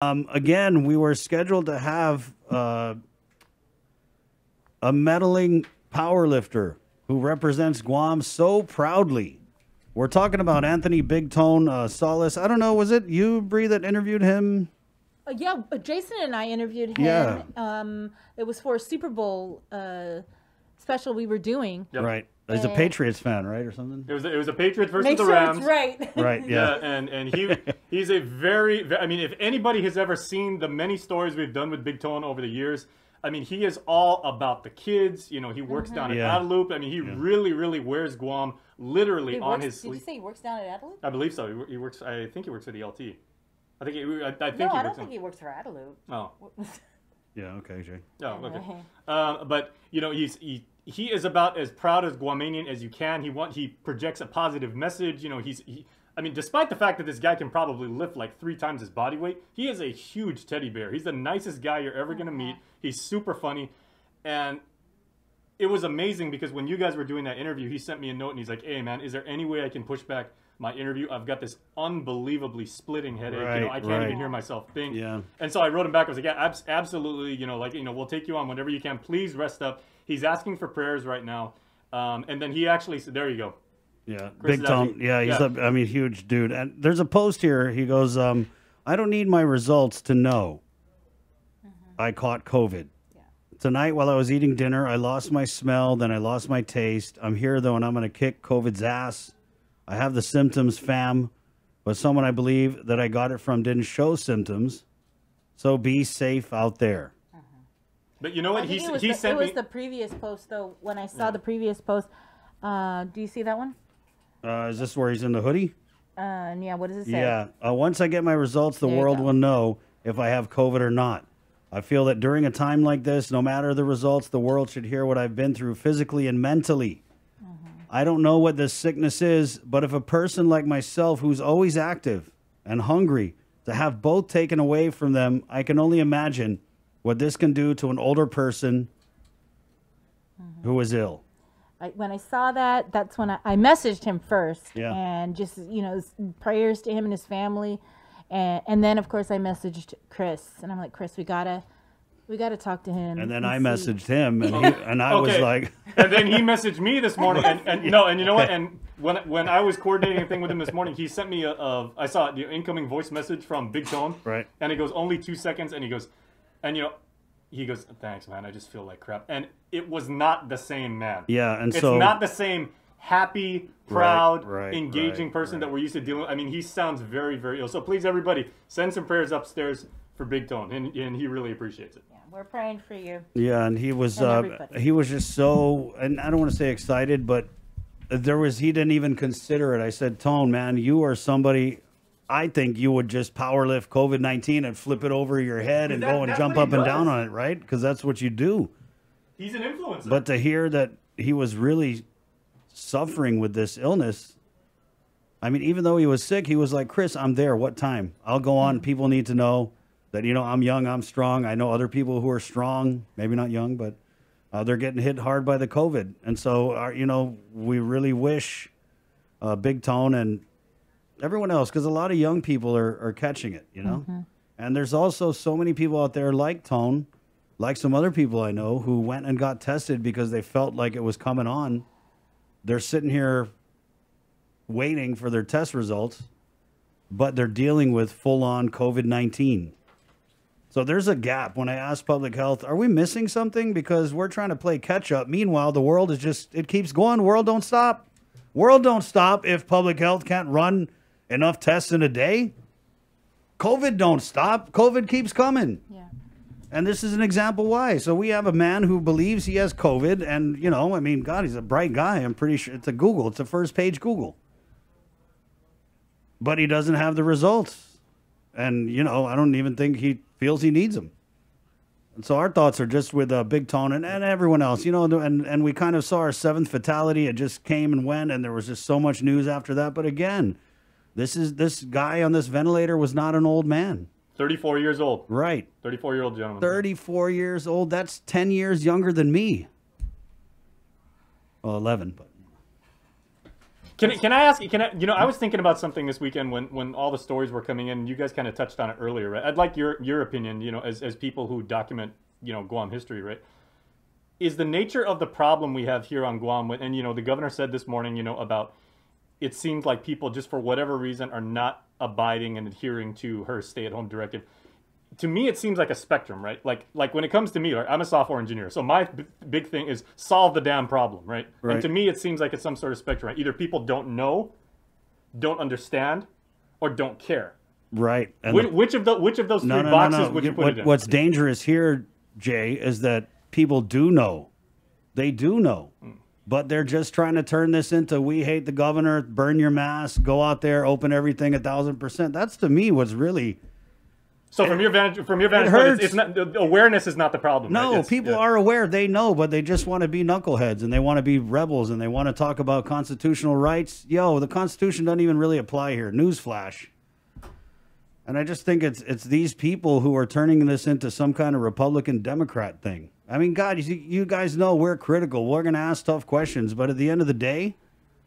Um, again, we were scheduled to have uh, a medaling powerlifter who represents Guam so proudly. We're talking about Anthony Big Tone uh, Solis. I don't know, was it you, Bree, that interviewed him? Uh, yeah, uh, Jason and I interviewed him. Yeah. Um, it was for a Super Bowl uh, special we were doing. Right. He's a Patriots fan, right, or something? It was it was a Patriots versus Make the sure Rams. it's right. Right, yeah. and and he he's a very I mean, if anybody has ever seen the many stories we've done with Big Tone over the years, I mean, he is all about the kids. You know, he works down Yeah. at Guadalupe. I mean, he really really wears Guam literally He on works- his did you say he works down at Adelup? I believe so. He, he works. I think he works for the LT. I think. He, I, I think No, he I don't think on- he works for Adelup. Oh. Yeah, okay, Jay. Oh, okay. Uh, but you know, he's he, he is about as proud as Guamanian as you can. He want he projects a positive message. You know, he's he. I mean, despite the fact that this guy can probably lift like three times his body weight, he is a huge teddy bear. He's the nicest guy you're ever gonna meet. He's super funny, and it was amazing because when you guys were doing that interview, he sent me a note and he's like, "Hey, man, is there any way I can push back my interview? I've got this unbelievably splitting headache. you know, I can't right. even hear myself think." Yeah. And so I wrote him back. I was like, "Yeah, abs- absolutely. You know, like you know, we'll take you on whenever you can. Please rest up." He's asking for prayers right now. Um, and then he actually said, "There you go." Yeah, Chris Big is Tone. actually- Yeah, he's yeah. a, I mean, huge dude. And there's a post here. He goes, um, "I don't need my results to know I caught COVID." Tonight, while I was eating dinner, I lost my smell, then I lost my taste. I'm here though, and I'm going to kick COVID's ass. I have the symptoms, fam, but someone I believe that I got it from didn't show symptoms. So be safe out there. But you know what? He it was, he the, sent it was me. the previous post, though. When I saw the previous post, uh, do you see that one? Uh, is this where he's in the hoodie? Uh, yeah, what does it say? Yeah. Uh, once I get my results, the There world go. will know if I have COVID or not. I feel that during a time like this, no matter the results, the world should hear what I've been through physically and mentally. I don't know what this sickness is, but if a person like myself who's always active and hungry to have both taken away from them, I can only imagine what this can do to an older person who is ill. I, when I saw that, that's when I, I messaged him first, Yeah. and just you know prayers to him and his family, and and then of course I messaged Chris, and I'm like, Chris, we gotta, we gotta talk to him. And then I see." messaged him, and, he, and I was like, and then he messaged me this morning, and, and no, and you know what? And when when I was coordinating a thing with him this morning, he sent me a, a I saw the incoming voice message from Big Tone, Right. And it goes only two seconds, and he goes, and you know, he goes, thanks, man. I just feel like crap, and it was not the same man. Yeah, and so it's so- not the same happy, proud, right, engaging right, person that we're used to dealing with. I mean, he sounds very, very ill. So please, everybody, send some prayers upstairs for Big Tone, and, and he really appreciates it. Yeah, we're praying for you. Yeah, and he was and uh, he was just so, and I don't want to say excited, but there was he didn't even consider it. I said, Tone, man, you are somebody. I think you would just power lift COVID nineteen and flip it over your head and That- go and jump up and down on it, right? Because that's what you do. He's an influencer. But to hear that he was really suffering with this illness, I mean, even though he was sick, he was like, Chris, I'm there. What time? I'll go on. People need to know that, you know, I'm young, I'm strong. I know other people who are strong, maybe not young, but uh, they're getting hit hard by the COVID. And so, our, you know, we really wish uh, Big Tone and everyone else, because a lot of young people are, are catching it, you know? And there's also so many people out there like Tone, like some other people I know who went and got tested because they felt like it was coming on. They're sitting here waiting for their test results, but they're dealing with full on COVID 19. So there's a gap. When I ask public health, are we missing something? Because we're trying to play catch up. Meanwhile, the world is just, it keeps going. World don't stop. World don't stop if public health can't run enough tests in a day. COVID don't stop. COVID keeps coming. Yeah. And this is an example why. So we have a man who believes he has COVID, and you know, I mean, God, he's a bright guy. I'm pretty sure it's a Google. It's a first page Google. But he doesn't have the results, and you know, I don't even think he feels he needs them. And so our thoughts are just with uh, Big Tone and, and everyone else, you know, and and we kind of saw our seventh fatality. It just came and went, and there was just so much news after that. But again, this is this guy on this ventilator was not an old man, 34 years old. right? 34 year old gentleman. 34 years old. That's 10 years younger than me. Well, 11, but Can, can I ask? You, can I? You know, I was thinking about something this weekend when, when all the stories were coming in. And you guys kind of touched on it earlier, right? I'd like your your opinion. You know, as as people who document you know Guam history, right? Is the nature of the problem we have here on Guam, and you know, the governor said this morning, you know, about it seems like people just for whatever reason are not abiding and adhering to her stay-at-home directive to me it seems like a spectrum right like like when it comes to me like i'm a software engineer so my b- big thing is solve the damn problem right? Right. and to me it seems like it's some sort of spectrum right? either people don't know don't understand or don't care Right. And which, the- which of the which of those three no, no, boxes no, no. would you put What- it in What's dangerous here, Jay, is that people do know. They do know. Hmm. But they're just trying to turn this into we hate the governor, burn your mask, go out there, open everything a thousand percent. That's to me what's really so from your vantage from your vantage point hurts. it's, it's not awareness is not the problem? No, It's- people yeah. are aware. They know, but they just want to be knuckleheads and they want to be rebels and they want to talk about constitutional rights. Yo, the Constitution doesn't even really apply here. Newsflash. And I just think it's it's these people who are turning this into some kind of Republican Democrat thing. I mean, God, you, you guys know we're critical. We're going to ask tough questions, but at the end of the day,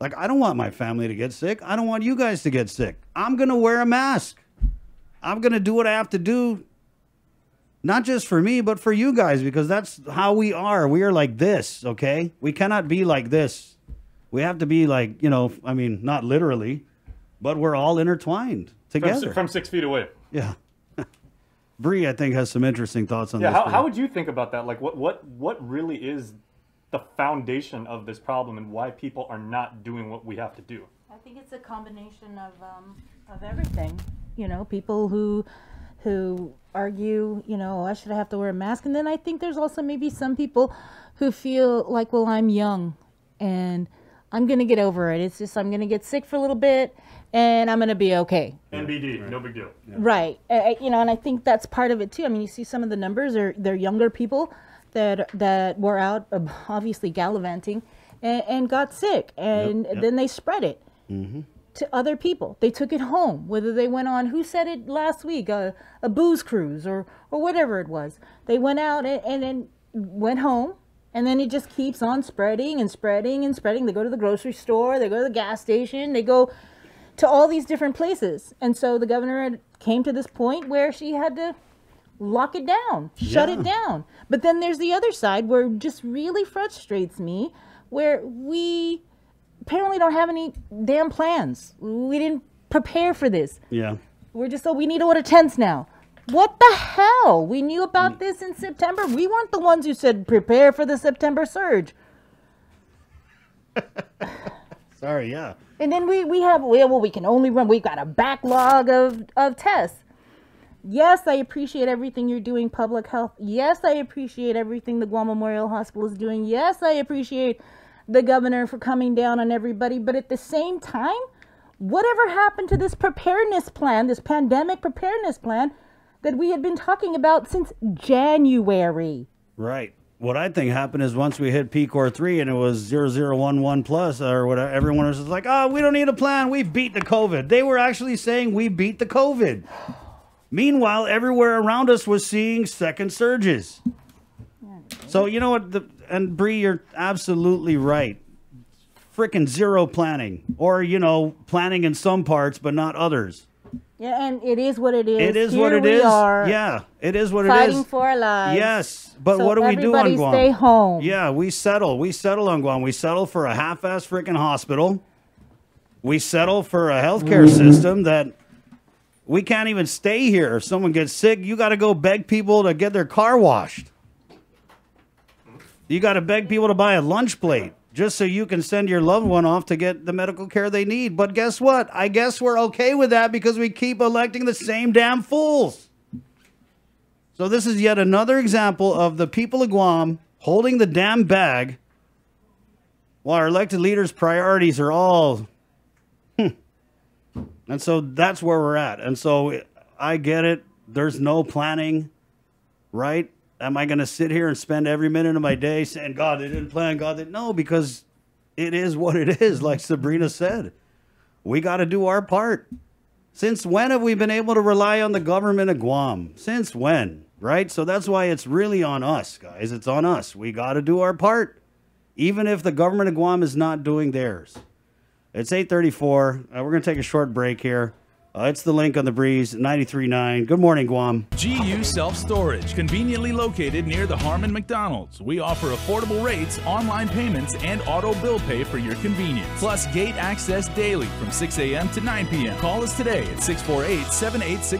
like I don't want my family to get sick. I don't want you guys to get sick. I'm going to wear a mask. I'm going to do what I have to do not just for me, but for you guys, because that's how we are. We are like this, okay? We cannot be like this. We have to be like, you know, I mean, not literally, but we're all intertwined from, together. from six feet away yeah. Bree, I think, has some interesting thoughts on Yeah, this. how, how would you think about that? Like, what, what, what really is the foundation of this problem and why people are not doing what we have to do? I think it's a combination of um, of everything. You know, people who who argue, you know, I should have to wear a mask, and then I think there's also maybe some people who feel like, well, I'm young, and I'm gonna get over it. It's just I'm gonna get sick for a little bit, and I'm gonna be okay. NBD, no big deal. Right. Uh, uh, you know, and I think that's part of it too. I mean, you see some of the numbers are they're younger people that that were out uh, obviously gallivanting and, and got sick, and yep. then they spread it to other people. They took it home, whether they went on who said it last week, a, a booze cruise or or whatever it was. They went out and, and then went home. And then it just keeps on spreading and spreading and spreading. They go to the grocery store, they go to the gas station, they go to all these different places. And so the governor came to this point where she had to lock it down, shut it down. But then there's the other side where it just really frustrates me where we apparently don't have any damn plans. We didn't prepare for this. Yeah. We're just, oh, we need to order tents now. What the hell? We knew about mm. this in September. We weren't the ones who said prepare for the September surge. Sorry, yeah. And then we, we have, well, well, we can only run, we've got a backlog of, of tests. Yes, I appreciate everything you're doing, public health. Yes, I appreciate everything the Guam Memorial Hospital is doing. Yes, I appreciate the governor for coming down on everybody. But at the same time, whatever happened to this preparedness plan, this pandemic preparedness plan that we had been talking about since January? Right. What I think happened is once we hit PCOR 3 and it was 0011 plus or whatever, everyone was just like, oh, we don't need a plan. We beat the COVID. They were actually saying we beat the COVID. Meanwhile, everywhere around us was seeing second surges. So, you know what? The, and Bree, you're absolutely right. Freaking zero planning. Or, you know, planning in some parts, but not others. Yeah, and it is what it is. It is Here what it is. Yeah, it is what it is. fighting for our lives. Yes, but So what do we do on Guam? stay home. Yeah, we settle. We settle on Guam. We settle for a half-ass freaking hospital. We settle for a healthcare mm-hmm. system that we can't even stay here. If someone gets sick, you got to go beg people to get their car washed. You got to beg people to buy a lunch plate just so you can send your loved one off to get the medical care they need. But guess what? I guess we're okay with that because we keep electing the same damn fools. So this is yet another example of the people of Guam holding the damn bag while our elected leaders' priorities are all. Hmm. And so that's where we're at. And so I get it. There's no planning, right? Am I going to sit here and spend every minute of my day saying, God, they didn't plan, God, they... no, because it is what it is, like Sabrina said. We got to do our part. Since when have we been able to rely on the government of Guam? Since when? Right? So that's why it's really on us, guys. It's on us. We got to do our part, even if the government of Guam is not doing theirs. It's 834. Uh, we're going to take a short break here. Uh, it's the link on the breeze, 93.9. Good morning, Guam. GU Self Storage, conveniently located near the Harmon McDonald's. We offer affordable rates, online payments, and auto bill pay for your convenience. Plus, gate access daily from 6 a.m. to 9 p.m. Call us today at 648 786